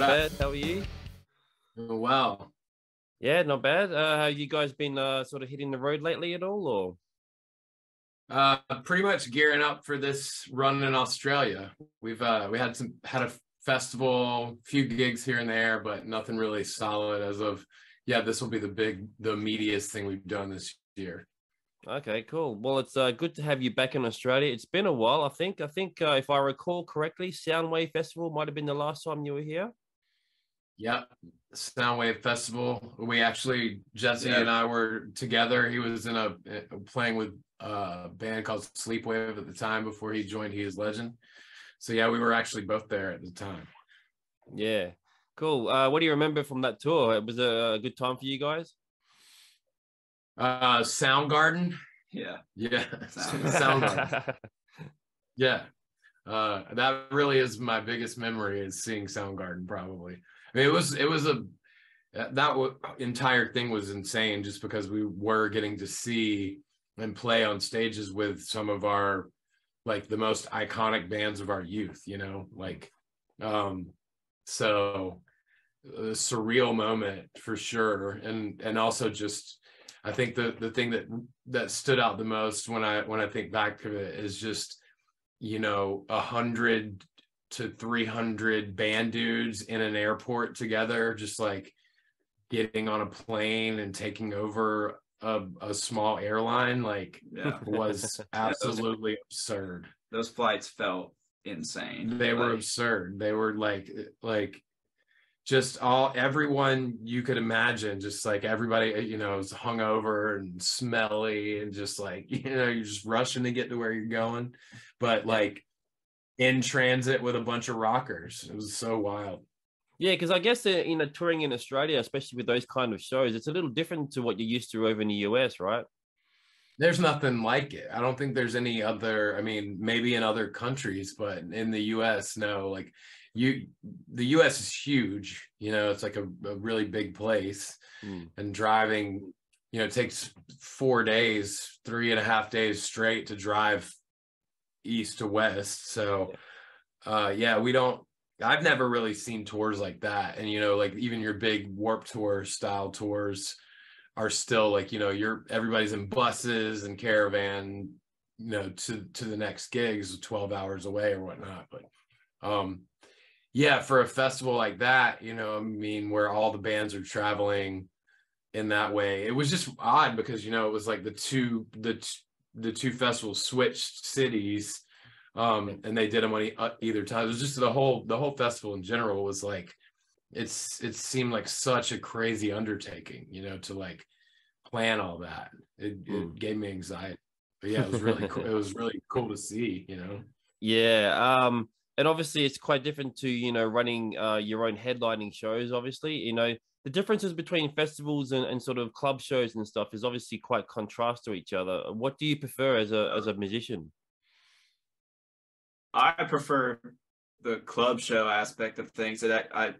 not bad. How are you? Oh, wow. Yeah, not bad. Uh, have you guys been uh, sort of hitting the road lately at all, or? Uh, pretty much gearing up for this run in Australia. We've uh, we had some had a festival, few gigs here and there, but nothing really solid as of. Yeah, this will be the big, the meatiest thing we've done this year. Okay, cool. Well, it's uh, good to have you back in Australia. It's been a while, I think. I think uh, if I recall correctly, Soundwave Festival might have been the last time you were here. Yep, Soundwave Festival. We actually Jesse Yeah. and I were together. He was in a playing with a band called Sleepwave at the time before he joined He Is Legend. So yeah, we were actually both there at the time. Yeah, cool. Uh, what do you remember from that tour? It was a, a good time for you guys. Uh, Soundgarden. Yeah. Yeah, Sound- Soundgarden. Yeah. Uh, that really is my biggest memory is seeing Soundgarden probably. I mean, it was, it was a, that w- entire thing was insane just because we were getting to see and play on stages with some of our, like the most iconic bands of our youth, you know, like, um, so a surreal moment for sure. And, and also just, I think the, the thing that, that stood out the most when I, when I think back of it is just, you know, a hundred to 300 band dudes in an airport together, just like getting on a plane and taking over a, a small airline, like Yeah. was absolutely absurd. Those flights felt insane. They were absurd. They were like, like, just all everyone you could imagine, just like everybody, you know, is hungover and smelly and just like, you know, you're just rushing to get to where you're going. But like in transit with a bunch of rockers. It was so wild. Yeah, because I guess uh, you know touring in Australia, especially with those kind of shows, it's a little different to what you're used to over in the US, right? There's nothing like it. I don't think there's any other, I mean, maybe in other countries, but in the US, no, like you the US is huge, you know, it's like a, a really big place. Mm. And driving, you know, it takes four days, three and a half days straight to drive east to west. So uh yeah, we don't I've never really seen tours like that. And you know, like even your big Warped Tour style tours are still like, you know, you're everybody's in buses and caravan, you know, to to the next gigs 12 hours away or whatnot. But um yeah, for a festival like that, you know, I mean, where all the bands are traveling in that way, it was just odd because you know it was like the two the the two festivals switched cities, um, and they did them on e- uh, either time. It was just the whole the whole festival in general was like, it's it seemed like such a crazy undertaking, you know, to like plan all that. It, Mm. it gave me anxiety. But yeah, it was really cool. It was really cool to see, you know. Yeah. Um, and obviously it's quite different to, you know, running uh, your own headlining shows, obviously. You know, the differences between festivals and, and sort of club shows and stuff is obviously quite contrast to each other. What do you prefer as a as a musician? I prefer the club show aspect of things that I, I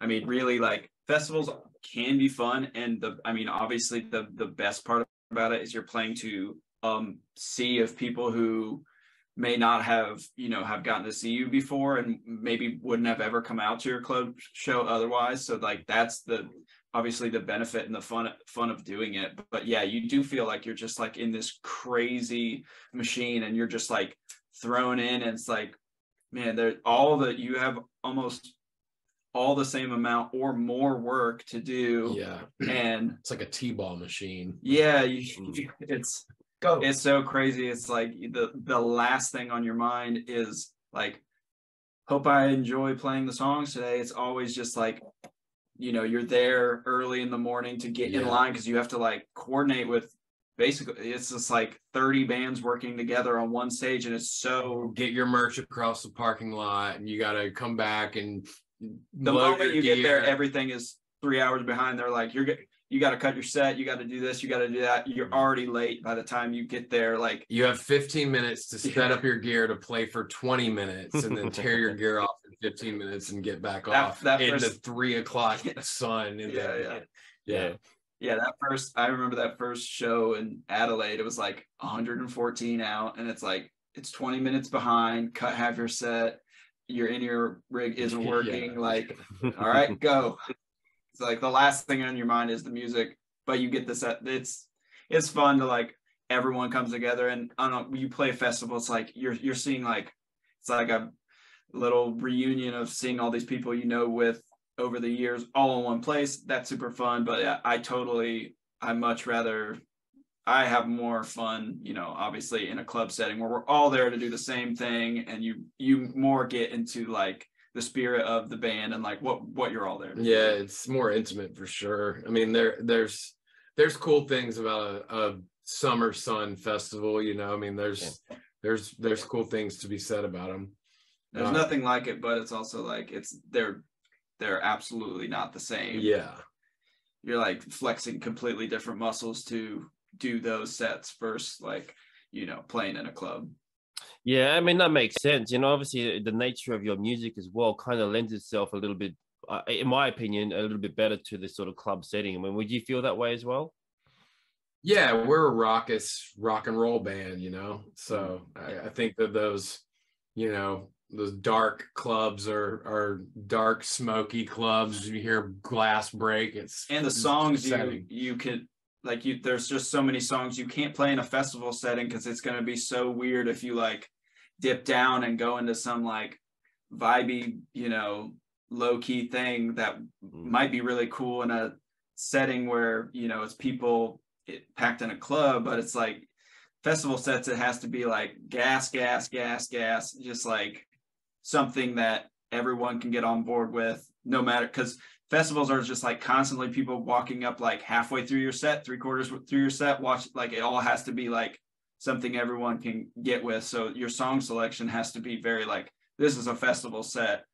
I mean really like festivals can be fun and the I mean obviously the the best part about it is you're playing to um sea of people who may not have you know have gotten to see you before and maybe wouldn't have ever come out to your club show otherwise. So like that's the obviously the benefit and the fun fun of doing it. But yeah you do feel like you're just like in this crazy machine and you're just like thrown in. And it's like man there all that you have almost all the same amount or more work to do. Yeah, and it's like a t-ball machine. yeah you, Mm. it's Go. it's so crazy. It's like the the last thing on your mind is like hope i enjoy playing the songs today. It's always just like you know you're there early in the morning to get in line because you have to like coordinate with basically it's just like 30 bands working together on one stage and it's so get your merch across the parking lot and you got to come back and the moment you get there everything is three hours behind. They're like you're you got to cut your set you got to do this you got to do that you're Mhm. already late by the time you get there like you have 15 minutes to set Yeah. up your gear to play for 20 minutes and then tear your gear off in 15 minutes and get back That- off that in the three o'clock sun Yeah, then, yeah. yeah Yeah, that first I remember that first show in Adelaide. It was like 114 out, and it's like it's 20 minutes behind. Cut half your set. your in your rig isn't working. Yeah. like, all right, go. It's like the last thing on your mind is the music, but you get this. It's it's fun to like everyone comes together and I don't know. You play a festival. It's like you're you're seeing like it's like a little reunion of seeing all these people you know with over the years all in one place. That's super fun. But yeah, I totally I much rather I have more fun, you know, obviously in a club setting where we're all there to do the same thing and you you more get into like the spirit of the band and like what what you're all there. Yeah, it's more intimate for sure. I mean, there there's there's cool things about a, a summer sun festival. You know, I mean, there's there's there's cool things to be said about them. There's Uh, nothing like it, but it's also like it's they're they're absolutely not the same. Yeah, You're like flexing completely different muscles to do those sets versus like, you know, playing in a club. Yeah, I mean that makes sense. You know, obviously the nature of your music as well kind of lends itself a little bit, uh, in my opinion, a little bit better to this sort of club setting. I mean, would you feel that way as well? yeah, we're a raucous rock and roll band. You know, so I, I think that those, you know, those dark clubs are are dark, smoky clubs. You hear glass break. It's And the it's songs you you could like you there's just so many songs you can't play in a festival setting because it's gonna be so weird if you like dip down and go into some like vibey, you know, low key thing that Mm. might be really cool in a setting where you know it's people it, packed in a club but it's like festival sets it has to be like gas gas gas gas just like something that everyone can get on board with no matter because festivals are just like constantly people walking up like halfway through your set three quarters through your set watch like it all has to be like something everyone can get with so your song selection has to be very like this is a festival set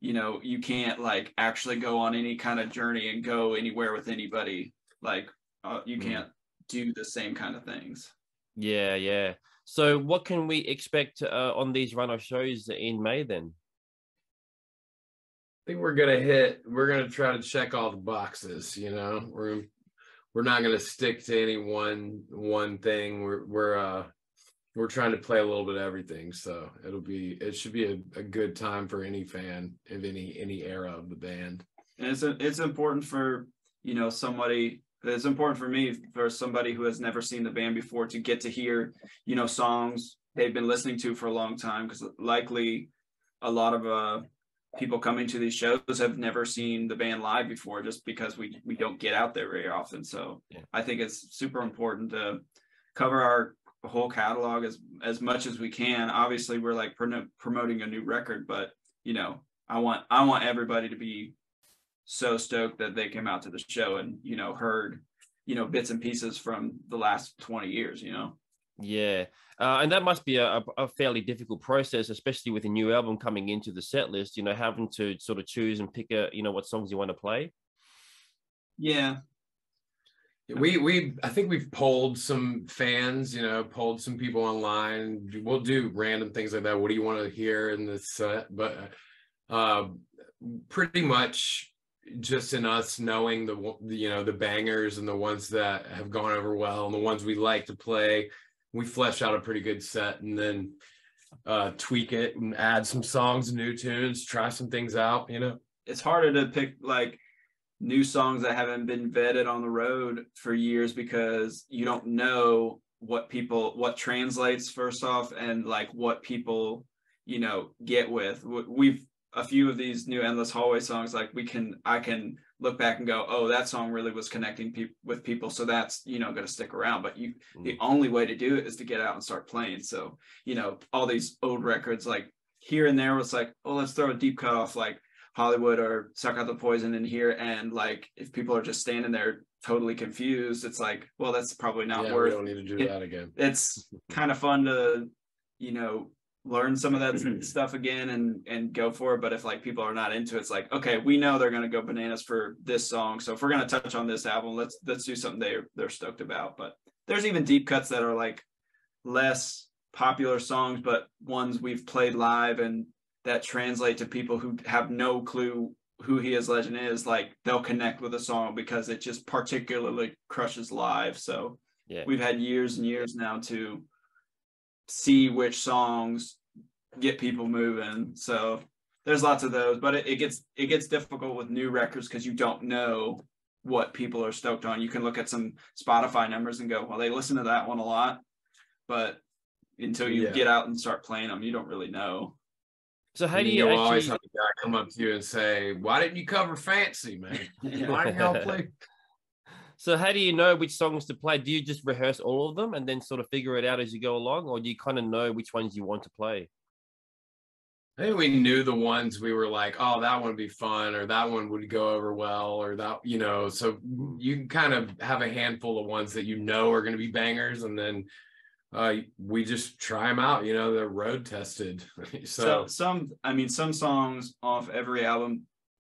you know you can't like actually go on any kind of journey and go anywhere with anybody like uh, you Mm. can't do the same kind of things Yeah, yeah. So, what can we expect uh, on these run-off shows in May then? Think we're gonna hit. We're gonna try to check all the boxes. You know, we're we're not gonna stick to any one one thing. We're we're uh we're trying to play a little bit of everything. So it'll be it should be a, a good time for any fan of any any era of the band. and it's it's important for you know somebody it's important for me for somebody who has never seen the band before to get to hear you know songs they've been listening to for a long time because likely a lot of uh people coming to these shows have never seen the band live before just because we we don't get out there very often. So Yeah. i think it's super important to cover our whole catalog as as much as we can. Obviously we're like pro- promoting a new record but you know i want i want everybody to be so stoked that they came out to the show and you know heard you know bits and pieces from the last 20 years you know Yeah, uh, and that must be a, a- fairly difficult process, especially with a new album coming into the set list. You know, having to sort of choose and pick a, you know, what songs you want to play. yeah We we I think we've polled some fans, you know, polled some people online. We'll do random things like that. What do you want to hear in this set? But uh, pretty much just in us knowing the, you know the bangers and the ones that have gone over well and the ones we like to play, we flesh out a pretty good set and then uh tweak it and add some songs new tunes, try some things out, you know. it's harder to pick like new songs that haven't been vetted on the road for years because you don't know what people what translates first off and like what people you know get with we've a few of these new endless hallway songs like we can i can look back and go oh that song really was connecting pe- with people so that's you know going to stick around but you the mm. only way to do it is to get out and start playing so you know all these old records like here and there was like oh let's throw a deep cut off like Hollywood or suck out the poison in here. And like, if people are just standing there totally confused, it's like, well, that's probably not yeah, we worth. don't need to do it- that again. It's kind of fun to, you know, learn some of that stuff again and and go for it. But if like people are not into it, it's like, okay, we know they're gonna go bananas for this song. So if we're gonna touch on this album, let's let's do something they're they're stoked about. But there's even deep cuts that are like less popular songs, but ones we've played live and that translate to people who have no clue who he is legend is like they'll connect with a song because it just particularly crushes live so Yeah. we've had years and years now to see which songs get people moving so there's lots of those, but it, it gets it gets difficult with new records because you don't know what people are stoked on. You can look at some Spotify numbers and go, well, they listen to that one a lot, but until you Yeah. get out and start playing them, you don't really know. So how And do you you'll always have a guy come up to you and say, "Why didn't you cover Fancy, man? Why didn't y'all play?" So how do you know which songs to play? Do you just rehearse all of them and then sort of figure it out as you go along, or do you kind of know which ones you want to play? I think we knew the ones we were like, "Oh, that one would be fun," or that one would go over well, or that you know. So you kind of have a handful of ones that you know are going to be bangers, and then uh, we just try them out. You know, they're road tested. So so some, I mean, some songs off every album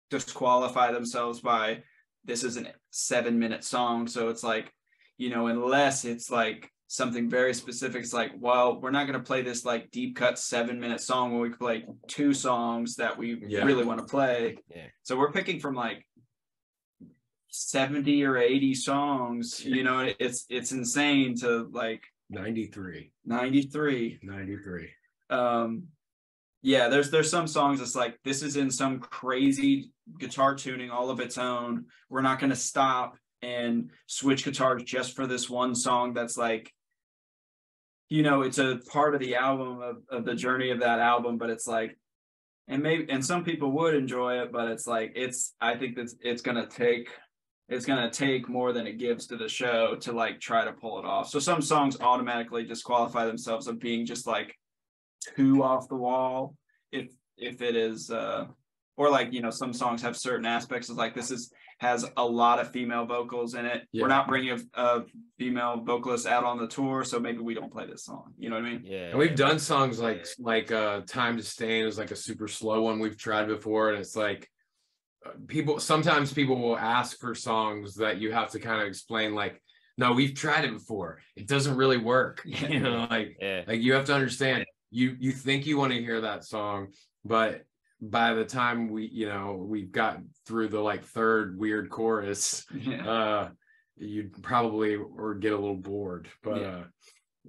disqualify themselves by this is a seven minute song. So it's like, you know, unless it's like something very specific, it's like, well, we're not going to play this like deep cut seven minute song when we play two songs that we Yeah. really want to play. Yeah. So we're picking from like 70 or 80 songs, you know, it's, it's insane to like 93, 93 93. um yeah there's there's some songs that's like this is in some crazy guitar tuning all of its own. We're not going to stop and switch guitars just for this one song that's like you know it's a part of the album of, of the journey of that album but it's like and maybe and some people would enjoy it but it's like it's i think that's it's going to take it's going to take more than it gives to the show to like try to pull it off. So some songs automatically disqualify themselves of being just like too off the wall if if it is uh or like you know some songs have certain aspects of like this is has a lot of female vocals in it Yeah. we're not bringing a, a female vocalist out on the tour so maybe we don't play this song you know what i mean Yeah. And we've done songs like like uh Time to Stain is like a super slow one we've tried before, and it's like uh, people sometimes people will ask for songs that you have to kind of explain like, no, we've tried it before. It doesn't really work. You know, like Yeah. like you have to understand you you think you want to hear that song, but by the time we you know we've got through the like third weird chorus, yeah uh you'd probably or get a little bored but Yeah. uh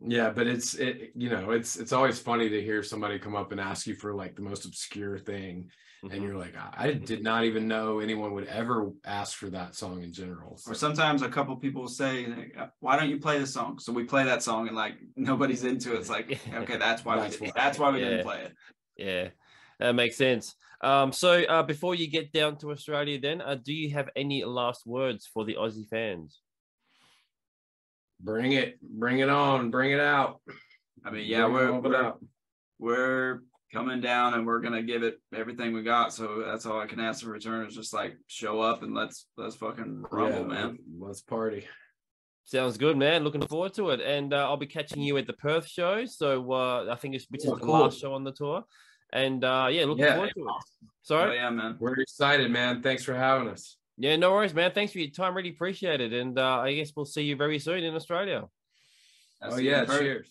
yeah but it's it you know it's it's always funny to hear somebody come up and ask you for like the most obscure thing Mhm. and you're like i I did not even know anyone would ever ask for that song in general or sometimes a couple people will say uh, why don't you play this song so we play that song and like nobody's into it it's like okay that's why That's we why. that's why we Yeah. didn't play it Yeah, that makes sense. Um, so uh, before you get down to Australia, then, uh, do you have any last words for the Aussie fans? bring it bring it on bring it out i mean yeah Bring we're all we're, we're coming down and we're gonna give it everything we got. So that's all I can ask in return is just like show up and let's let's fucking rumble, Yeah, man. let's party Sounds good, man. Looking forward to it, and uh, I'll be catching you at the Perth show. So uh, I think it's which is Oh, the cool. last show on the tour, and uh, yeah, looking Yeah. forward to it. Oh Sorry, yeah, man. we're excited man thanks for having us yeah, no worries, man. Thanks for your time. Really appreciate it, and uh, I guess we'll see you very soon in Australia. I'll oh yeah cheers